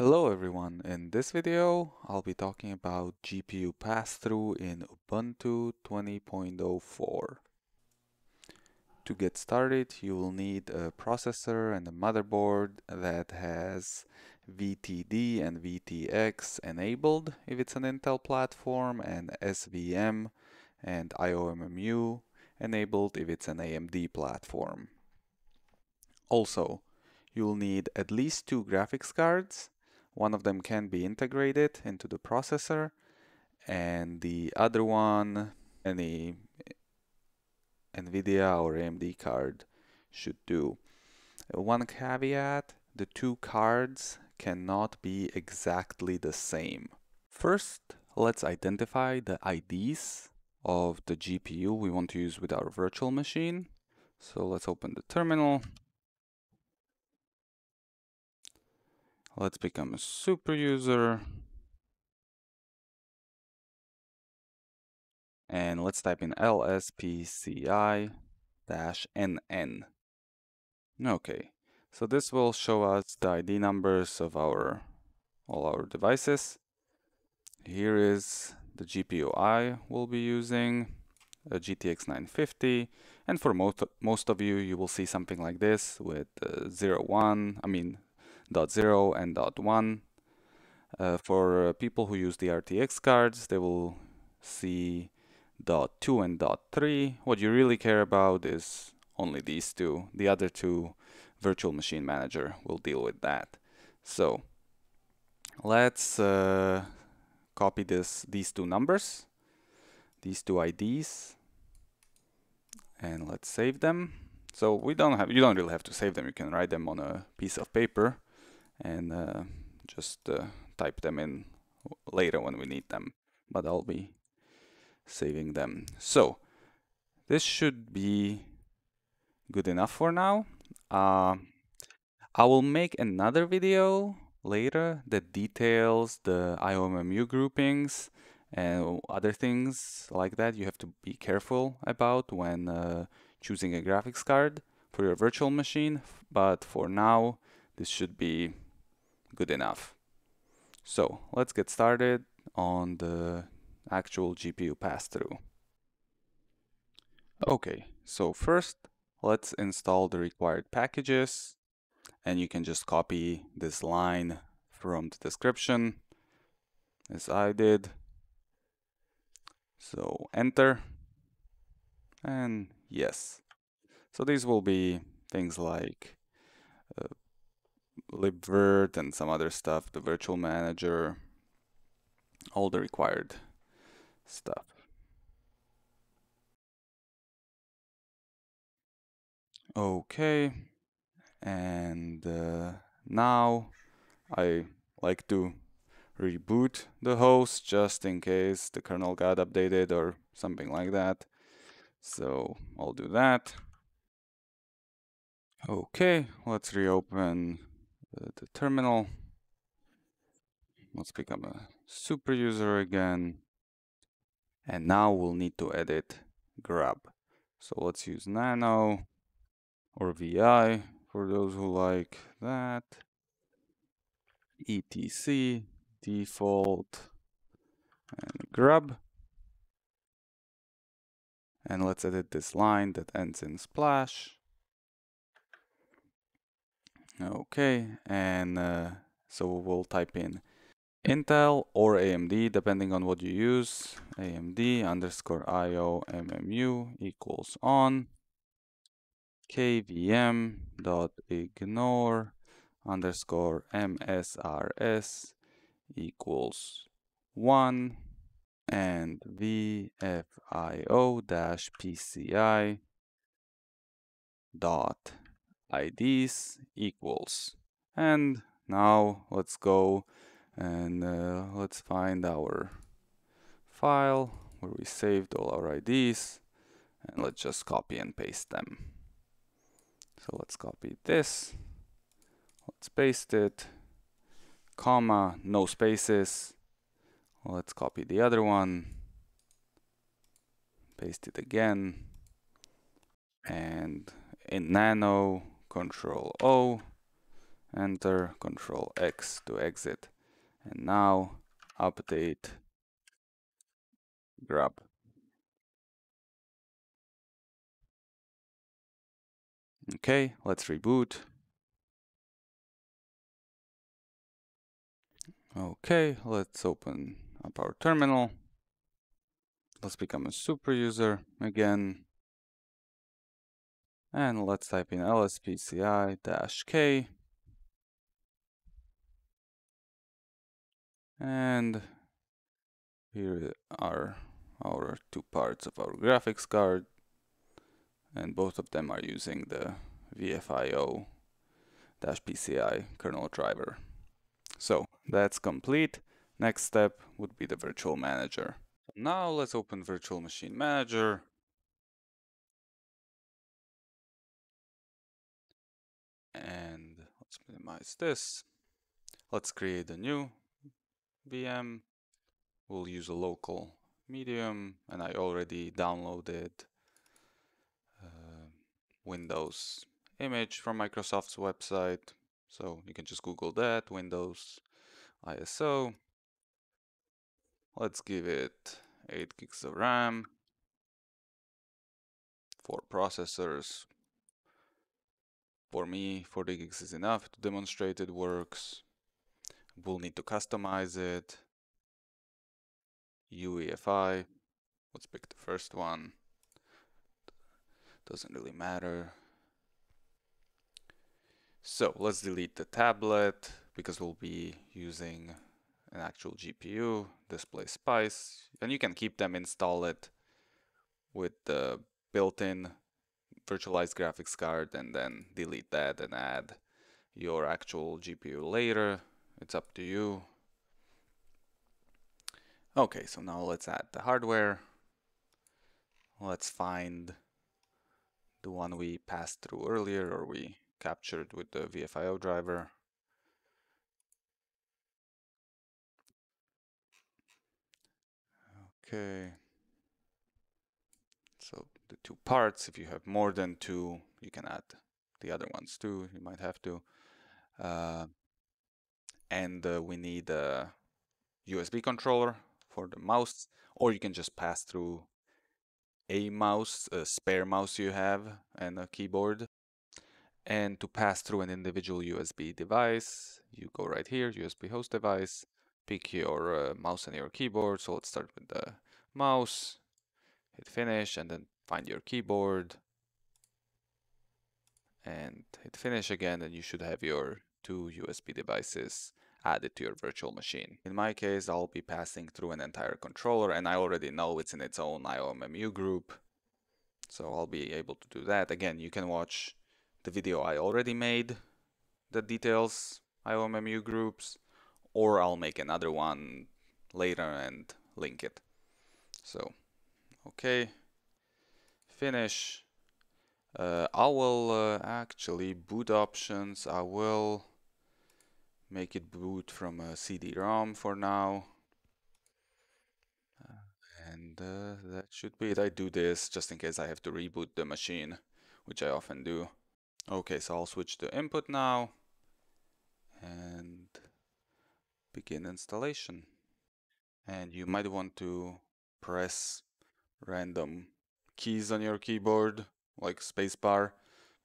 Hello everyone, in this video I'll be talking about GPU pass-through in Ubuntu 20.04. To get started you will need a processor and a motherboard that has VTD and VTX enabled if it's an Intel platform and SVM and IOMMU enabled if it's an AMD platform. Also, you'll need at least two graphics cards one of them can be integrated into the processor and the other one, any NVIDIA or AMD card should do. One caveat, the two cards cannot be exactly the same. First, let's identify the IDs of the GPU we want to use with our virtual machine. So let's open the terminal Let's become a super user. And let's type in lspci-nn. Okay, so this will show us the ID numbers of our all our devices. Here is the GPU I will be using, a GTX 950, and for most most of you, you will see something like this with uh, 01, I mean dot 0 and dot 1. Uh, for uh, people who use the RTX cards, they will see dot 2 and dot 3. What you really care about is only these two. The other two, Virtual Machine Manager will deal with that. So let's uh, copy this these two numbers, these two IDs, and let's save them. So we don't have you don't really have to save them. You can write them on a piece of paper and uh, just uh, type them in later when we need them but I'll be saving them. So this should be good enough for now. Uh, I will make another video later that details the IOMMU groupings and other things like that you have to be careful about when uh, choosing a graphics card for your virtual machine but for now this should be good enough. So let's get started on the actual GPU pass-through. Okay, so first let's install the required packages and you can just copy this line from the description as I did. So enter and yes. So these will be things like libvirt and some other stuff, the virtual manager, all the required stuff. Okay, and uh, now I like to reboot the host just in case the kernel got updated or something like that. So I'll do that. Okay, let's reopen the, the terminal. Let's become a super user again. And now we'll need to edit grub. So let's use nano or VI for those who like that. etc default and grub. And let's edit this line that ends in splash. Okay, and uh, so we'll type in Intel or AMD, depending on what you use. AMD underscore IO MMU equals on. KVM dot ignore underscore MSRS equals 1 and VFIO dash PCI dot IDs equals. And now let's go and uh, let's find our file where we saved all our IDs and let's just copy and paste them. So let's copy this, let's paste it, comma, no spaces. Let's copy the other one, paste it again, and in Nano, Control O, enter, control X to exit. And now update grub. Okay, let's reboot. Okay, let's open up our terminal. Let's become a super user again. And let's type in lspci-k. And here are our two parts of our graphics card. And both of them are using the VFIO-PCI kernel driver. So that's complete. Next step would be the virtual manager. Now let's open Virtual Machine Manager. And let's minimize this. Let's create a new VM. We'll use a local medium and I already downloaded uh, Windows image from Microsoft's website. So you can just Google that, Windows ISO. Let's give it 8 gigs of RAM, 4 processors. For me, 40 gigs is enough to demonstrate it works. We'll need to customize it. UEFI, let's pick the first one. Doesn't really matter. So let's delete the tablet because we'll be using an actual GPU, display spice, and you can keep them installed with the built-in virtualized graphics card and then delete that and add your actual GPU later. It's up to you. Okay, so now let's add the hardware. Let's find the one we passed through earlier or we captured with the VFIO driver. Okay. The two parts, if you have more than two, you can add the other ones too. You might have to. Uh, and uh, we need a USB controller for the mouse, or you can just pass through a mouse, a spare mouse you have, and a keyboard. And to pass through an individual USB device, you go right here, USB host device, pick your uh, mouse and your keyboard. So let's start with the mouse, hit finish, and then find your keyboard. And hit finish again, and you should have your two USB devices added to your virtual machine. In my case, I'll be passing through an entire controller, and I already know it's in its own IOMMU group. So I'll be able to do that. Again, you can watch the video I already made that details IOMMU groups or I'll make another one later and link it. So, okay, finish. Uh, I will uh, actually boot options. I will make it boot from a CD-ROM for now. Uh, and uh, that should be it. I do this just in case I have to reboot the machine, which I often do. Okay, so I'll switch to input now. And begin installation. And you might want to press random keys on your keyboard, like spacebar,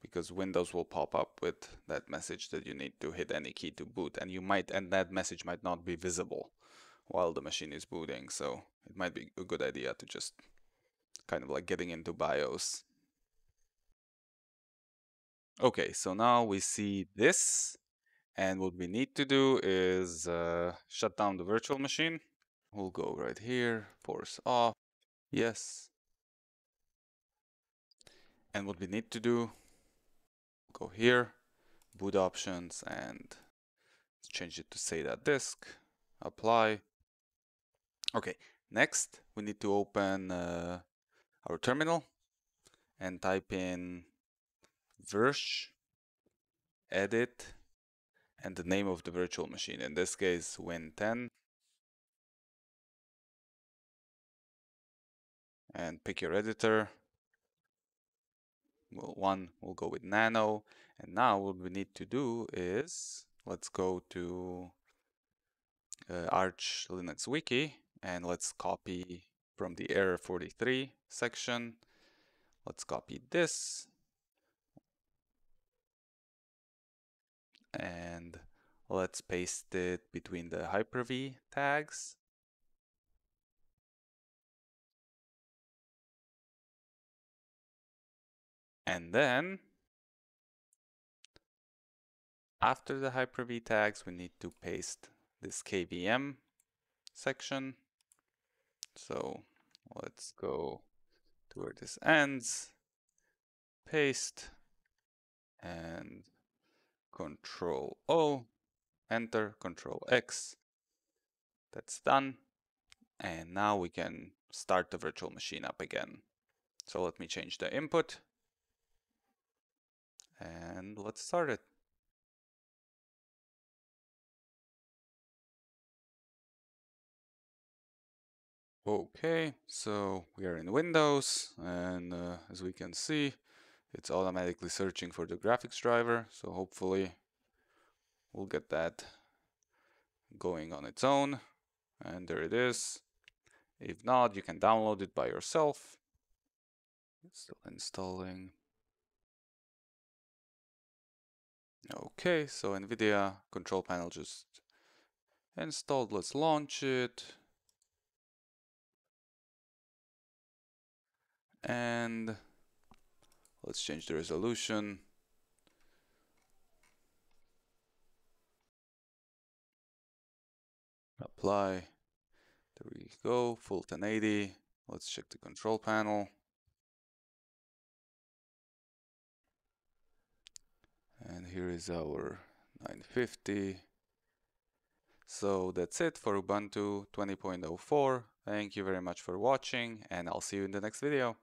because Windows will pop up with that message that you need to hit any key to boot. And you might, and that message might not be visible while the machine is booting. So it might be a good idea to just kind of like getting into BIOS. Okay, so now we see this and what we need to do is uh, shut down the virtual machine. We'll go right here, force off, yes. And what we need to do, go here, boot options and change it to SATA disk, apply. Okay, next we need to open uh, our terminal and type in virsh edit and the name of the virtual machine. In this case, Win10. And pick your editor. One will go with nano. And now what we need to do is, let's go to uh, Arch Linux Wiki and let's copy from the error 43 section. Let's copy this and let's paste it between the Hyper-V tags. And then after the Hyper-V tags, we need to paste this KVM section. So let's go to where this ends, paste, and Control O, enter, Control X. That's done. And now we can start the virtual machine up again. So let me change the input. And let's start it. Okay, so we are in Windows, and uh, as we can see, it's automatically searching for the graphics driver. So hopefully we'll get that going on its own. And there it is. If not, you can download it by yourself. It's still installing. Okay, so NVIDIA control panel just installed. Let's launch it. And Let's change the resolution. Apply. There we go, full 1080. Let's check the control panel. And here is our 950. So that's it for Ubuntu 20.04. Thank you very much for watching and I'll see you in the next video.